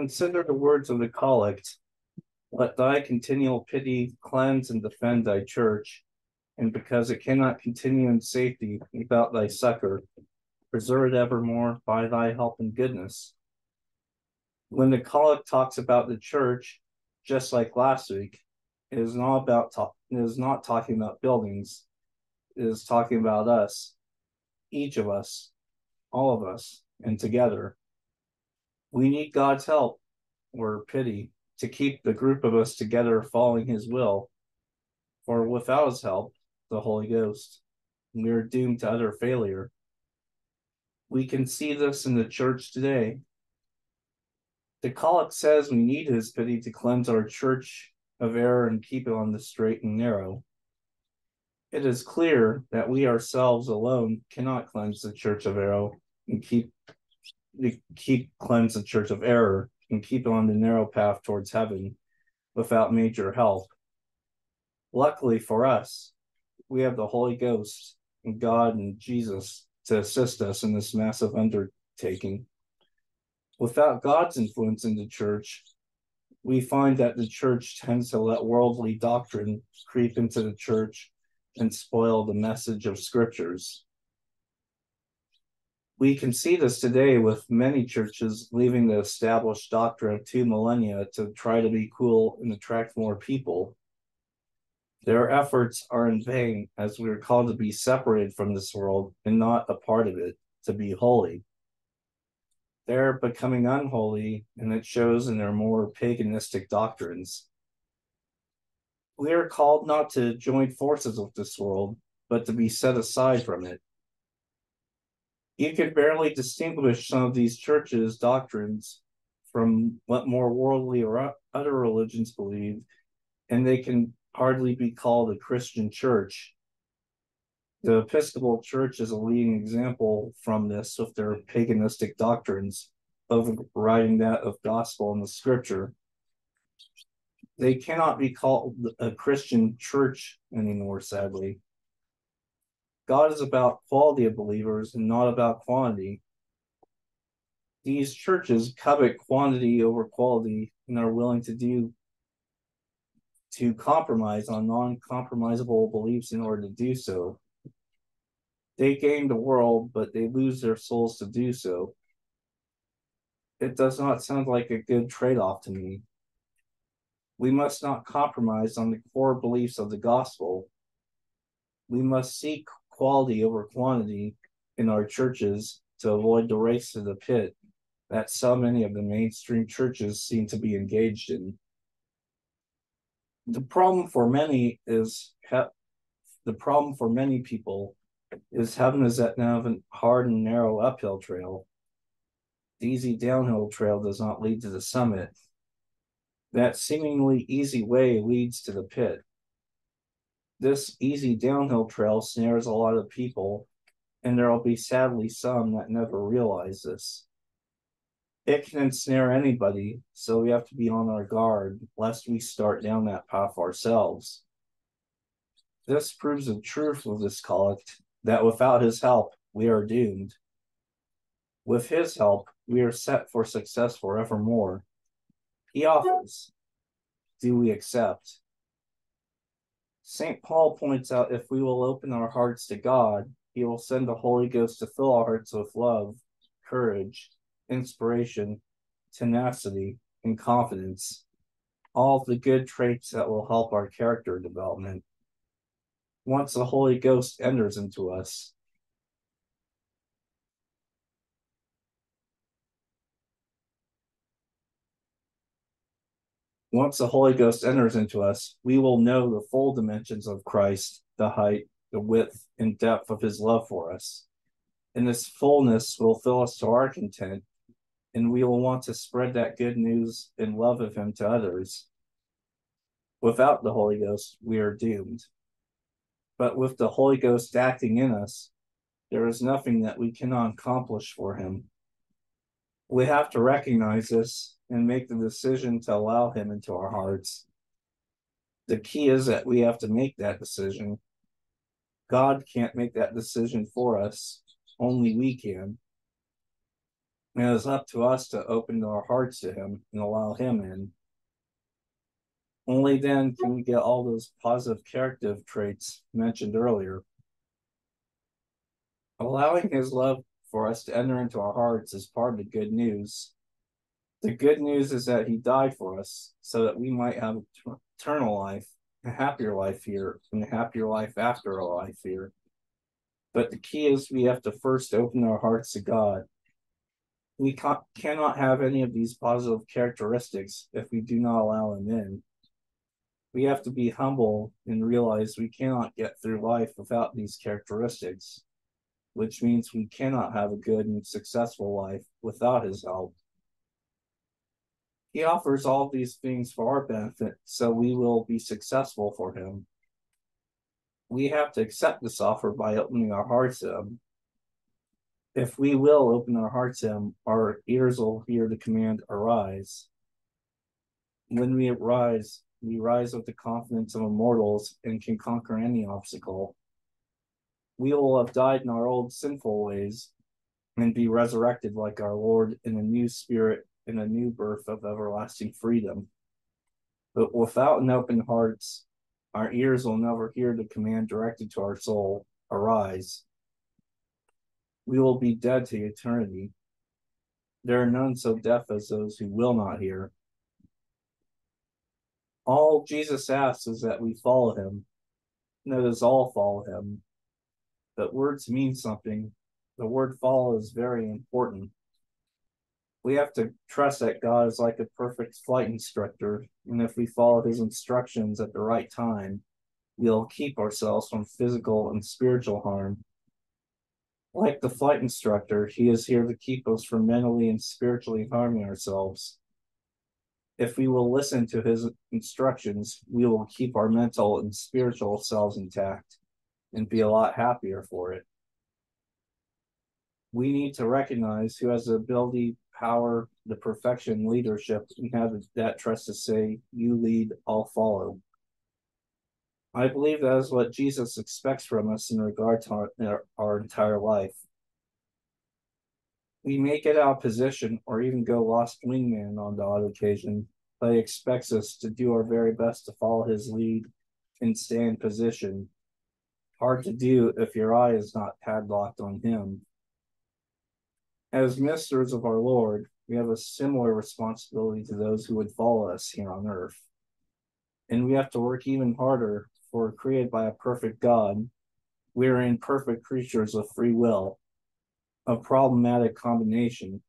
Consider the words of the collect. Let thy continual pity cleanse and defend thy church, and because it cannot continue in safety without thy succor, preserve it evermore by thy help and goodness. When the collect talks about the church, just like last week, it is not about talk, it is not talking about buildings. It is talking about us, each of us, all of us, and together. We need God's help or pity to keep the group of us together following his will. For without his help, the Holy Ghost, we are doomed to utter failure. We can see this in the church today. The collect says we need his pity to cleanse our church of error and keep it on the straight and narrow. It is clear that we ourselves alone cannot cleanse the church of error and keep keep cleanse the church of error and keep on the narrow path towards heaven without major help. Luckily for us, we have the Holy Ghost and God and Jesus to assist us in this massive undertaking. Without God's influence in the church, we find that the church tends to let worldly doctrine creep into the church and spoil the message of scriptures. We can see this today with many churches leaving the established doctrine of two millennia to try to be cool and attract more people. Their efforts are in vain as we are called to be separated from this world and not a part of it, to be holy. They're becoming unholy, and it shows in their more paganistic doctrines. We are called not to join forces with this world, but to be set aside from it. You can barely distinguish some of these churches' doctrines from what more worldly or other religions believe, and they can hardly be called a Christian church. The Episcopal Church is a leading example from this with their paganistic doctrines, overriding that of gospel and the scripture. They cannot be called a Christian church anymore, sadly. God is about quality of believers and not about quantity. These churches covet quantity over quality and are willing to do to compromise on non-compromisable beliefs in order to do so. They gain the world, but they lose their souls to do so. It does not sound like a good trade-off to me. We must not compromise on the core beliefs of the gospel. We must seek quality over quantity in our churches to avoid the race to the pit that so many of the mainstream churches seem to be engaged in the problem for many is the problem for many people is heaven is that now a hard and narrow uphill trail. The easy downhill trail does not lead to the summit. That seemingly easy way leads to the pit. This easy downhill trail snares a lot of people, and there will be sadly some that never realize this it can ensnare anybody, so we have to be on our guard lest we start down that path ourselves. This proves the truth of this collect that without his help, we are doomed. With his help, we are set for success forevermore. He offers. Do we accept? St. Paul points out if we will open our hearts to God, he will send the Holy Ghost to fill our hearts with love, courage, inspiration, tenacity, and confidence, all the good traits that will help our character development. Once the Holy Ghost enters into us, once the Holy Ghost enters into us, we will know the full dimensions of Christ, the height, the width, and depth of his love for us. And this fullness will fill us to our content and we will want to spread that good news and love of him to others. Without the Holy Ghost, we are doomed. But with the Holy Ghost acting in us, there is nothing that we cannot accomplish for him. We have to recognize this and make the decision to allow him into our hearts. The key is that we have to make that decision. God can't make that decision for us, only we can. And It is up to us to open our hearts to Him and allow Him in. Only then can we get all those positive character traits mentioned earlier. Allowing His love for us to enter into our hearts is part of the good news. The good news is that He died for us so that we might have eternal life, a happier life here, and a happier life after our life here. But the key is we have to first open our hearts to God. We ca- cannot have any of these positive characteristics if we do not allow Him in. We have to be humble and realize we cannot get through life without these characteristics, which means we cannot have a good and successful life without His help. He offers all these things for our benefit, so we will be successful for Him we have to accept this offer by opening our hearts to Him. If we will open our hearts to Him, our ears will hear the command, Arise. When we rise, we rise with the confidence of immortals and can conquer any obstacle. We will have died in our old sinful ways and be resurrected like our Lord in a new spirit in a new birth of everlasting freedom. But without an open hearts, our ears will never hear the command directed to our soul arise. We will be dead to eternity. There are none so deaf as those who will not hear. All Jesus asks is that we follow him. Is all follow him. But words mean something. The word follow is very important we have to trust that God is like a perfect flight instructor. And if we follow his instructions at the right time, we'll keep ourselves from physical and spiritual harm. Like the flight instructor, he is here to keep us from mentally and spiritually harming ourselves. If we will listen to his instructions, we will keep our mental and spiritual selves intact and be a lot happier for it. We need to recognize who has the ability power, the perfection, leadership, and have that trust to say, You lead, I'll follow. I believe that is what Jesus expects from us in regard to our, our entire life. We may get out of position or even go lost wingman on the odd occasion, but he expects us to do our very best to follow his lead and stay in position. Hard to do if your eye is not padlocked on him. As ministers of our Lord, we have a similar responsibility to those who would follow us here on earth. And we have to work even harder, for created by a perfect God, we are imperfect creatures of free will, a problematic combination.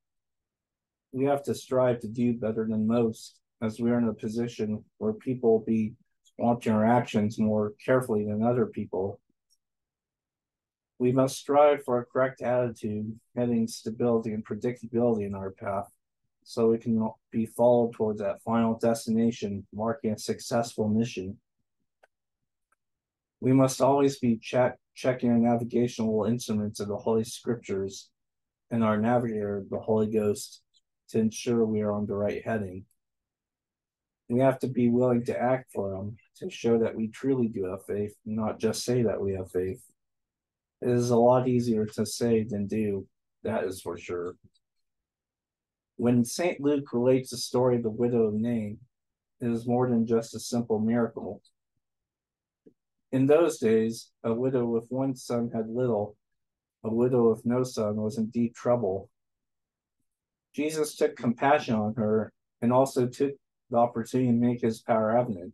We have to strive to do better than most, as we are in a position where people will be watching our actions more carefully than other people we must strive for a correct attitude, heading stability and predictability in our path, so we can be followed towards that final destination, marking a successful mission. We must always be check, checking our navigational instruments of the Holy Scriptures and our navigator, the Holy Ghost, to ensure we are on the right heading. We have to be willing to act for them to show that we truly do have faith, not just say that we have faith. It is a lot easier to say than do, that is for sure. When St. Luke relates the story of the widow of Nain, it is more than just a simple miracle. In those days, a widow with one son had little, a widow with no son was in deep trouble. Jesus took compassion on her and also took the opportunity to make his power evident.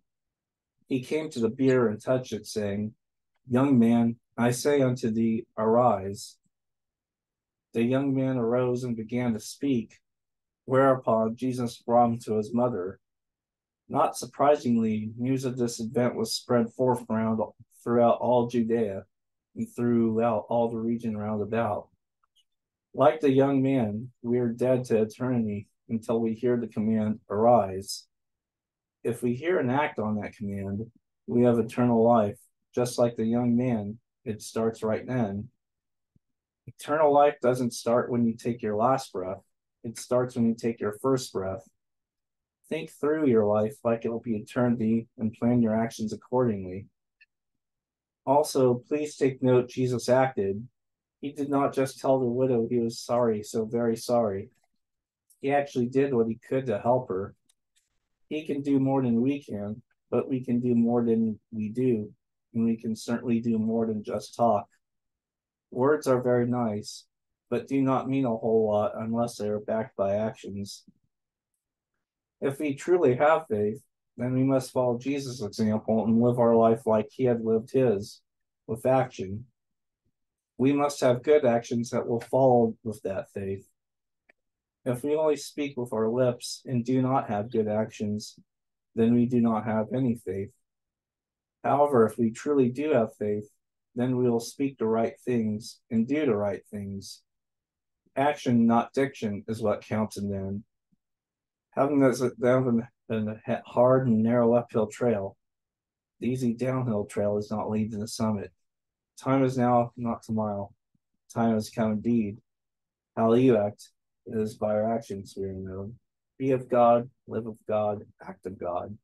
He came to the bier and touched it, saying, Young man, I say unto thee, arise. The young man arose and began to speak, whereupon Jesus brought him to his mother. Not surprisingly, news of this event was spread forth around throughout all Judea and throughout all the region round about. Like the young man, we are dead to eternity until we hear the command, arise. If we hear and act on that command, we have eternal life, just like the young man it starts right then. Eternal life doesn't start when you take your last breath, it starts when you take your first breath. Think through your life like it'll be eternity and plan your actions accordingly. Also, please take note Jesus acted. He did not just tell the widow he was sorry, so very sorry. He actually did what he could to help her. He can do more than we can, but we can do more than we do, and we can certainly do more than just talk. Words are very nice, but do not mean a whole lot unless they are backed by actions. If we truly have faith, then we must follow Jesus' example and live our life like he had lived his, with action. We must have good actions that will follow with that faith. If we only speak with our lips and do not have good actions, then we do not have any faith. However, if we truly do have faith, then we will speak the right things and do the right things. Action, not diction, is what counts in them. Having this down a hard and narrow uphill trail, the easy downhill trail does not lead to the summit. Time is now, not tomorrow. Time has come indeed. How you act is by our actions we are known. Be of God, live of God, act of God.